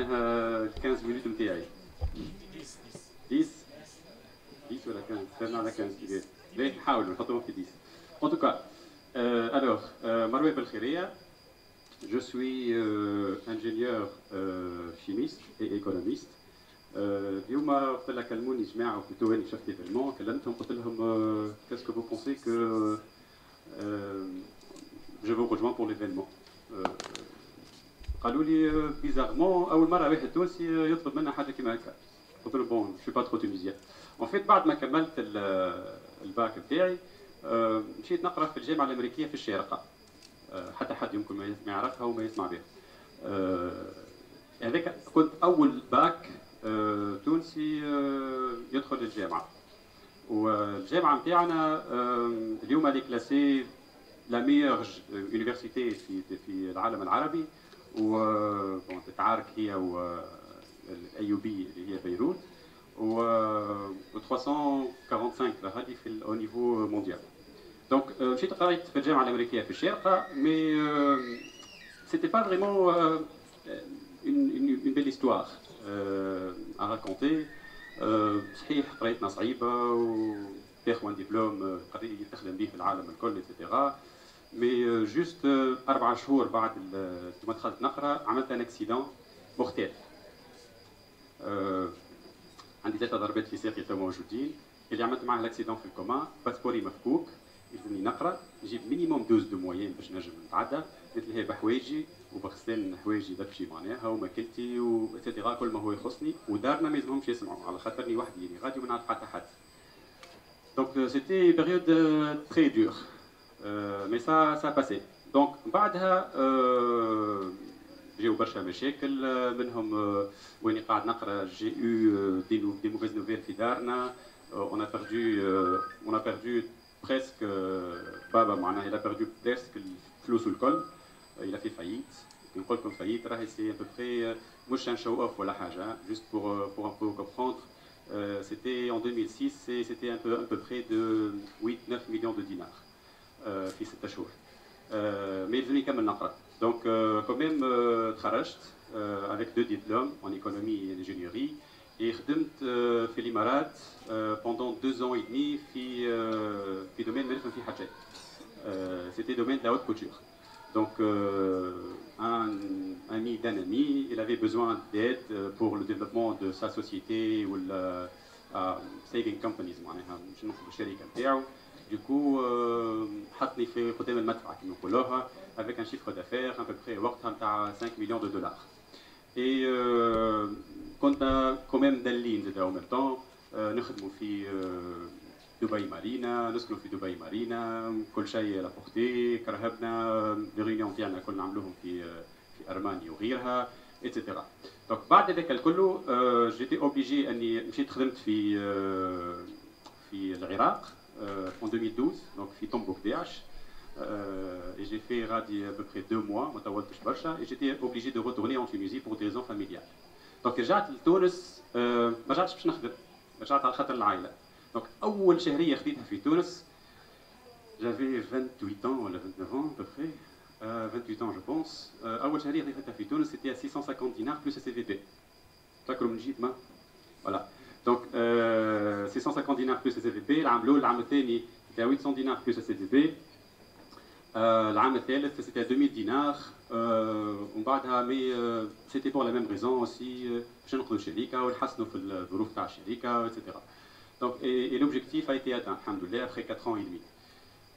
معناها 15 مينوت نتاعي 10 10 ولا 15 استنى على 15 كيفاش باهي نحاولوا نحطوهم في 10 En tout cas, euh, alors, euh, Maroué Belkhiria, je suis euh, ingénieur euh, chimiste et économiste. اليوم وقت اللي كلموني جماعه وفي تواني شفت ايفينمون كلمتهم قلت لهم qu'est-ce que vous pensez que je vous rejoins pour l'événement قالوا لي بيزارمون أول مرة واحد تونسي يطلب منا حاجة كيما هكا. قلت له بون جو با ترو تونيزيان اون فيت بعد ما كملت الباك بتاعي مشيت نقرأ في الجامعة الأمريكية في الشارقة. حتى حد يمكن ما يعرفها وما يسمع بها. هذاك كنت أول باك تونسي يدخل الجامعة والجامعة نتاعنا اليوم اللي كلاسي لا ميور يونيفرسيتي في العالم العربي. و تتعارك هي و الايوبي اللي هي بيروت و 345 هذه في او نيفو مونديال دونك مشيت قريت في الجامعه الامريكيه في الشارقه مي سيتي با فريمون une, une, une belle histoire euh, à raconter. صحيح قرايتنا صعيبة وتاخذ ان دبلوم تخدم به في العالم الكل اتسيتيرا مي جوست أربع شهور بعد ما دخلت نقرا عملت ان اكسيدون مختلف عندي ثلاثة ضربات في ساقي تو موجودين اللي عملت معاه الاكسيدون في الكوما باسبوري مفكوك يلزمني نقرا نجيب مينيموم 12 دو موين باش نجم نتعدى مثل بحوايجي وبغسلان حوايجي دبشي معناها وماكلتي واتسيتيرا كل ما هو يخصني ودارنا ما يلزمهمش يسمعوا على خاطرني وحدي يعني غادي ما نعرف حتى حد دونك سيتي بيريود تري دور مي سا سا باسي دونك بعدها جاو برشا مشاكل منهم واني قاعد نقرا جي يو دي دي موفيز نوفيل في دارنا اون ا بيردو اون ا بيردو presque بابا معناها il a perdu presque الفلوس والكل il a fait faillite نقول لكم faillite راهي سي à peu près مش un show off ولا حاجه juste pour pour un peu comprendre euh, c'était en 2006 et c'était un peu à peu près de 8 9 millions de dinars euh, في 6 شهور euh, mais يلزمني نكمل نقرا donc euh, quand même euh, تخرجت euh, avec deux diplômes en économie et ingénierie et خدمت في الامارات pendant deux ans et demi في في domaine ما نفهم فيه حاجه c'était domaine de la haute couture donc un ami d'un ami il avait besoin d'aide pour le développement de sa société ou la saving companies معناها باش نخدم الشركه نتاعو du coup حطني في قدام المدفع كما نقولوها avec un chiffre d'affaires à peu près وقتها نتاع 5 millions de dollars et كنا كوميم دالين زاد او ميم طون نخدموا في دبي مارينا نسكنوا في دبي مارينا كل شيء لابورتي كرهبنا لي ريونيون تاعنا كل نعملوهم في في ارماني وغيرها اتسيتيرا دونك بعد هذاك الكل جيتي اوبليجي اني مشيت خدمت في في العراق en 2012 donc في تومبوك داعش et j'ai fait غادي à peu près deux mois ما طولتش برشا et j'étais obligé de retourner en Tunisie pour des raisons familiales دونك رجعت لتونس ما رجعتش باش نخدم رجعت على خاطر العائله دونك اول شهريه خديتها في تونس جافي 28 ans ولا 29 ans à peu près euh, 28 ans je pense euh, اول شهريه خديتها في تونس c'était à 650 dinars plus CVP تذكروا من جيت ما فوالا دونك euh, 650 dinars plus CVP العام الاول العام الثاني c'était à 800 dinars plus CVP العام الثالث c'était à 2000 dinars ومن بعدها مي سيتي بور لا ميم ريزون اوسي باش ننقلوا الشركه ونحسنوا في الظروف تاع الشركه اتسيتيرا دونك اي لوبجيكتيف ا ايتي اتان الحمد لله ابخي 4 ans et demi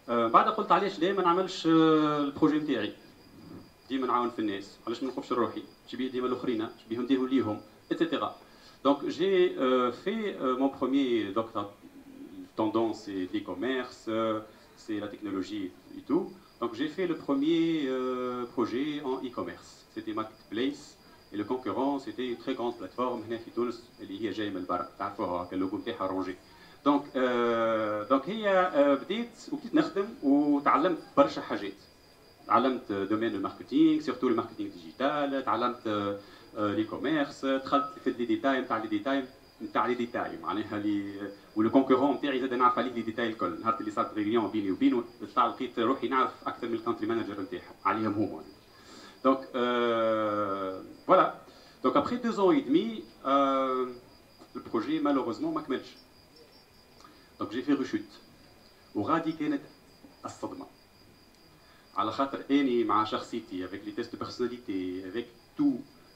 بعد قلت علاش ليه ما نعملش البروجي نتاعي ديما نعاون في الناس علاش ما نوقفش لروحي شبيه ديما الاخرين شبيه نديروا ليهم اتسيتيرا دونك جي في مون بروميير دكتور tendance et l'e-commerce, c'est la technologie et tout. Donc j'ai fait le premier euh, projet en e-commerce. C'était Marketplace. Et le concurrent, c'était une très grande plateforme هنا في تونس اللي هي جايه من البرا تعرفوها اللوجو نتاعها رونجي. دونك euh, دونك هي euh, بديت وبديت نخدم وتعلمت برشا حاجات. تعلمت دومين الماركتينغ سيرتو الماركتينغ ديجيتال تعلمت لي كوميرس دخلت في لي ديتاي نتاع لي ديتاي نتاع لي ديتاي معناها لي ولو كونكورون نتاعي زاد نعرف عليه لي ديتاي الكل نهار اللي صارت ريونيون بيني وبينه طلع لقيت روحي نعرف اكثر من الكونتري مانجر نتاعهم عليهم هما دونك فوالا Donc après deux ans et demi, euh, le projet malheureusement m'a Donc j'ai fait rechute. وغادي كانت الصدمة. على خاطر اني مع شخصيتي avec les tests de personnalité, avec tout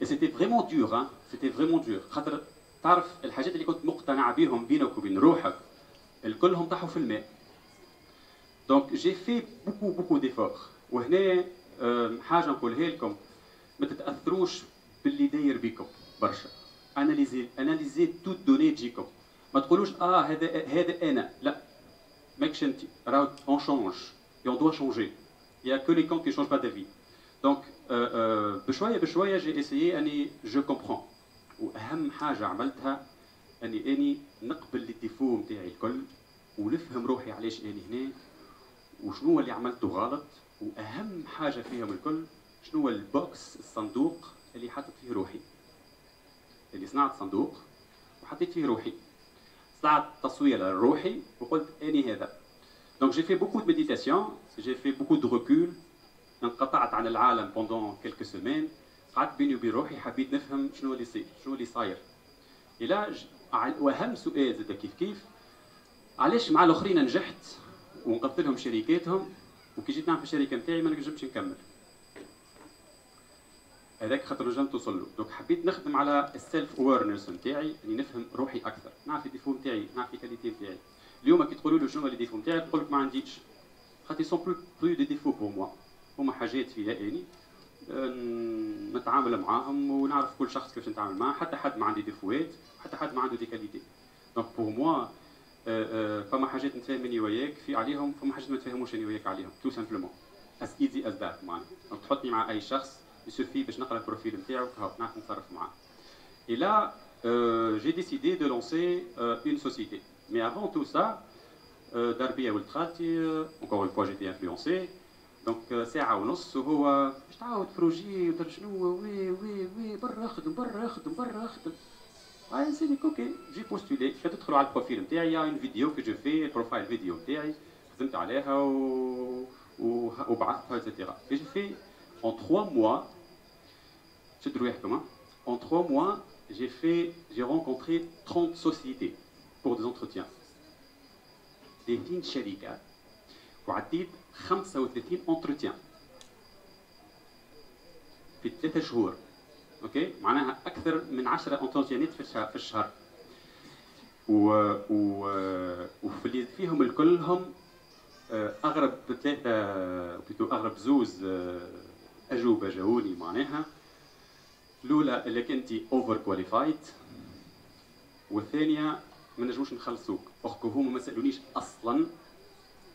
اي سيتي فريمون دور ها سيتي فريمون دور خاطر تعرف الحاجات اللي كنت مقتنع بهم بينك وبين روحك الكلهم طاحوا في الماء دونك جي في بوكو بوكو ديفور وهنا حاجه نقولها لكم ما تتاثروش باللي داير بكم برشا اناليزي اناليزي تو دوني تجيكم ما تقولوش اه هذا هذا انا لا ماكش انت راهو اون شونج اي اون دوا شونجي يا كو لي كون كي شونج با دافي دونك بشويه بشويه جي اسيي اني جو كومبرون واهم حاجة عملتها اني إني نقبل لي ديفو نتاعي الكل ونفهم روحي علاش إني هنا وشنو اللي عملته غلط وأهم حاجة فيهم الكل شنو البوكس الصندوق اللي حطيت فيه روحي. اللي صنعت صندوق وحطيت فيه روحي. صنعت تصوير لروحي وقلت إني هذا. دونك جي في بوكو دو ميديتاسيون جي في بوكو دو ريكول انقطعت عن العالم بوندون كيلكو سيمين قعدت بيني وبين روحي حبيت نفهم شنو اللي صاير شنو اللي صاير. إلى واهم سؤال زاد كيف كيف؟ علاش مع الآخرين نجحت ونقدت لهم شركاتهم وكي جيت نعمل في الشركة نتاعي ما نجمش نكمل. هذاك خاطر نجم توصل له. دونك حبيت نخدم على السيلف اويرنس نتاعي إني نفهم روحي أكثر. نعرف الديفو نتاعي نعرف الكاليتي نتاعي. اليوم كي تقولوا له شنو ديفو نتاعي نقول لك ما عنديش. خاطر سون بلو بلو دي ديفو بور موا هما حاجات فيها اني نتعامل معاهم ونعرف كل شخص كيفاش نتعامل معاه حتى حد ما عنده ديفوات حتى حد ما عنده دي كاليتي. دونك بور موا فما حاجات نتفاهم وياك في عليهم فما حاجات ما نتفاهموش أنا وياك عليهم تو سامبلومون as easy as that معناها. دونك تحطني مع أي شخص يسوفي باش نقرأ البروفيل نتاعو نعرف نتصرف معاه. Et là, euh, j'ai décidé de lancer euh, une société. Mais avant tout ça, euh, une fois, j'étais influencé. Donc, ساعة ونص وهو باش تعاود بروجي ودر شنو وي وي وي برا خدم برا خدم برا خدم. Ah, c'est dit, ok, j'ai postulé. Je تدخلوا على البروفيل نتاعي, il y a une vidéo que je fais, البروفايل فيديو نتاعي, خدمت عليها و... وبعثتها, etc. Et j'ai fait en trois mois en trois mois, j'ai fait, j'ai rencontré 30 sociétés pour des entretiens. 30 شركات وعديت 35 entretiens في ثلاثة شهور. أوكي؟ معناها أكثر من 10 انترتيانات في الشهر في الشهر. و, و... وفي فيهم الكلهم أغرب ثلاثة أغرب زوز أجوبة جاوني معناها. الأولى اللي كنت اوفر كواليفايد والثانية ما نجموش نخلصوك. اخكو هما ما سألونيش أصلا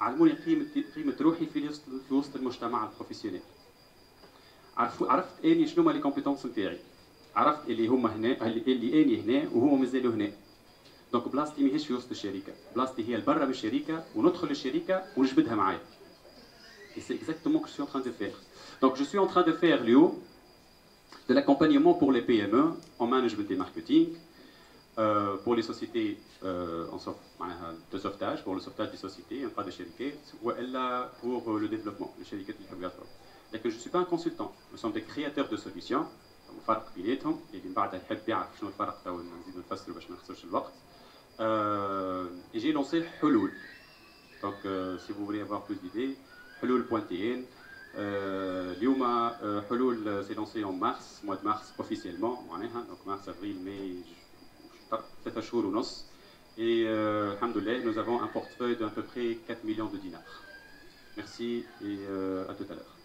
علموني قيمة قيمة روحي في في وسط المجتمع البروفيسيونيل عرفت أني شنو هما لي كومبيتونس نتاعي. عرفت اللي هما هنا اللي أني هنا وهما مازالوا هنا. دونك بلاصتي ماهيش في وسط الشركة. بلاصتي هي برا من الشركة وندخل الشركة ونجبدها معايا. Et c'est exactement ce que je suis en train de faire. Donc je suis en train de faire, Léo, de l'accompagnement pour les PME en management et marketing, pour les sociétés euh, en de sauvetage, pour le sauvetage des sociétés, un pas de chériquet, ou elle pour le développement, le chériquet de que je ne suis pas un consultant, nous sommes des créateurs de solutions, et j'ai lancé Hulul. Donc, si vous voulez avoir plus d'idées, hulul.tn, Euh, Hulul s'est lancé en mars, mois de mars officiellement, donc mars, avril, mai, 3 jours ou Et euh, nous avons un portefeuille d'à peu près 4 millions de dinars. Merci et euh, à tout à l'heure.